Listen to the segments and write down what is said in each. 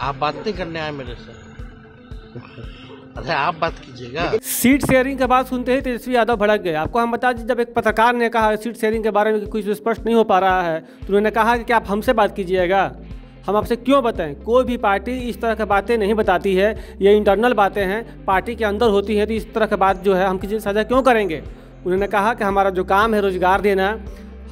आप बात नहीं करने आए मेरे से। अरे आप बात कीजिएगा। सीट शेयरिंग के बाद सुनते ही तेजस्वी यादव भड़क गए। आपको हम बता दें, जब एक पत्रकार ने कहा सीट शेयरिंग के बारे में कुछ स्पष्ट नहीं हो पा रहा है तो उन्होंने कहा कि आप हमसे बात कीजिएगा? हम आपसे क्यों बताएँ? कोई भी पार्टी इस तरह की बातें नहीं बताती है। ये इंटरनल बातें हैं। पार्टी के अंदर होती है तो इस तरह की बात जो है, हम किसी से साझा क्यों करेंगे? उन्होंने कहा कि हमारा जो काम है रोज़गार देना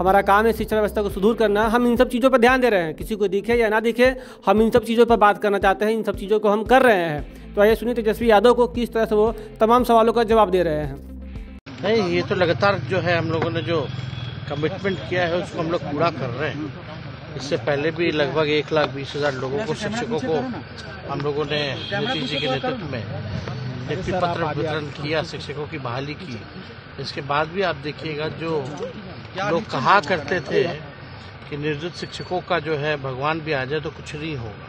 हमारा काम है शिक्षा व्यवस्था को सुदूर करना। हम इन सब चीज़ों पर ध्यान दे रहे हैं। किसी को दिखे या ना दिखे, हम इन सब चीज़ों पर बात करना चाहते हैं, इन सब चीज़ों को हम कर रहे हैं। तो आइए सुनिए तेजस्वी यादव को किस तरह से वो तमाम सवालों का जवाब दे रहे हैं। नहीं, ये तो लगातार जो है हम लोगों ने जो कमिटमेंट किया है, उसको हम लोग पूरा कर रहे हैं। इससे पहले भी लगभग एक लाख बीस हज़ार लोगों को, शिक्षकों को हम लोगों ने मोदी जी के नेतृत्व में नियुक्ति पत्र वितरण किया, शिक्षकों की बहाली की। इसके बाद भी आप देखिएगा जो लोग कहा करते थे कि निर्जित शिक्षकों का जो है भगवान भी आ जाए तो कुछ नहीं होगा।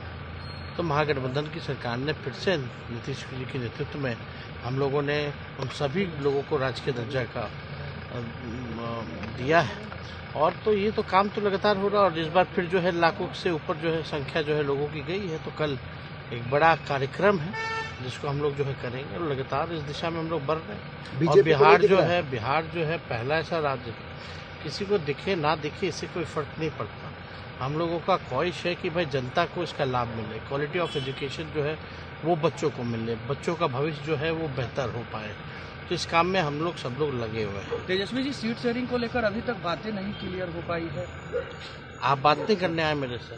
तो महागठबंधन की सरकार ने फिर से नीतीश जी के नेतृत्व में हम लोगों ने उन सभी लोगों को राजकीय दर्जा का दिया है। और तो ये तो काम तो लगातार हो रहा है और इस बार फिर जो है लाखों से ऊपर जो है संख्या जो है लोगों की गई है। तो कल एक बड़ा कार्यक्रम है जिसको हम लोग जो है करेंगे और लगातार इस दिशा में हम लोग बढ़ रहे हैं। और बिहार जो है बिहार जो है पहला ऐसा राज्य है। किसी को दिखे ना दिखे इससे कोई फ़र्क नहीं पड़ता। हम लोगों का ख्वाहिश है कि भाई जनता को इसका लाभ मिले क्वालिटी ऑफ़ एजुकेशन जो है वो बच्चों को मिले बच्चों का भविष्य जो है वो बेहतर हो पाए। तो इस काम में हम लोग सब लोग लगे हुए हैं। तेजस्वी जी सीट शेयरिंग को लेकर अभी तक बातें नहीं क्लियर हो पाई है। आप बात नहीं करने आए मेरे से।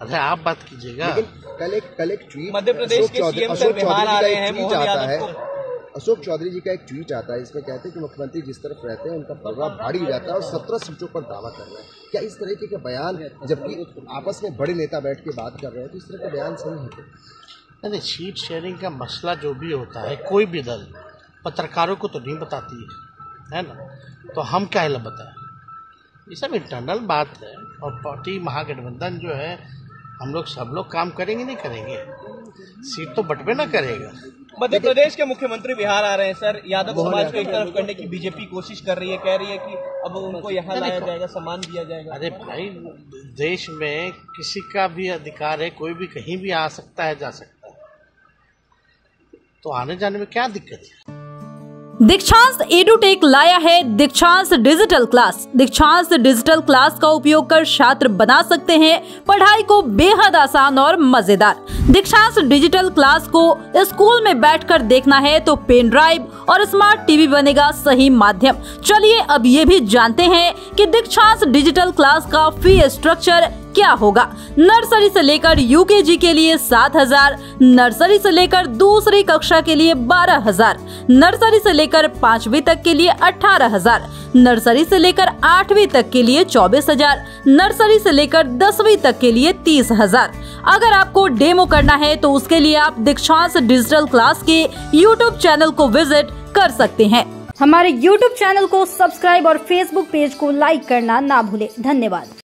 अरे आप बात कीजिएगा। लेकिन कल एक कल एक ट्वीट मध्य प्रदेश के सीएम सर बिहार आ रहे हैं, मोहन यादव है। अशोक चौधरी जी का एक ट्वीट आता है, इसमें कहते हैं कि मुख्यमंत्री जिस तरफ़ रहते हैं, उनका पलड़ा भारी जाता है और सत्रह सीटों पर दावा कर रहे हैं। क्या इस तरीके के बयान, जबकि आपस में बड़े नेता बैठ के बात कर रहे हैं तो इस तरह के बयान सही है नहीं सीट शेयरिंग का मसला जो भी होता है, कोई भी दल पत्रकारों को तो नहीं बताती है है ना? तो हम क्या है, बताएँ? ये सब इंटरनल बात है, और पार्टी महागठबंधन जो है, हम लोग सब लोग काम करेंगे, नहीं करेंगे? सीट तो बटवे ना करेगा। मध्य प्रदेश के मुख्यमंत्री बिहार आ रहे हैं सर। यादव समाज को एक तरफ़ करने की बीजेपी कोशिश कर रही है कह रही है कि अब उनको यहाँ लाया जाएगा सम्मान दिया जाएगा। अरे भाई देश में किसी का भी अधिकार है कोई भी कहीं भी आ सकता है जा सकता है। तो आने जाने में क्या दिक्कत है? दीक्षांत एडुटेक लाया है Dikshant digital class. Dikshant digital class का उपयोग कर छात्र बना सकते हैं, पढ़ाई को बेहद आसान और मज़ेदार। दीक्षांत डिजिटल क्लास को स्कूल में बैठकर देखना है तो पेन ड्राइव और स्मार्ट टीवी बनेगा सही माध्यम। चलिए अब ये भी जानते हैं कि दीक्षांत डिजिटल क्लास का फ़ी स्ट्रक्चर क्या होगा? नर्सरी से लेकर यूकेजी के लिए सात हज़ार, नर्सरी से लेकर दूसरी कक्षा के लिए बारह हज़ार, नर्सरी से लेकर पाँचवी तक के लिए अठारह हज़ार, नर्सरी से लेकर आठवीं तक के लिए चौबीस हज़ार, नर्सरी से लेकर दसवीं तक के लिए तीस हज़ार। अगर आपको डेमो करना है तो उसके लिए आप दीक्षांत डिजिटल क्लास के यूट्यूब चैनल को विज़िट कर सकते हैं। हमारे YouTube चैनल को सब्सक्राइब और Facebook पेज को लाइक करना ना भूले। धन्यवाद।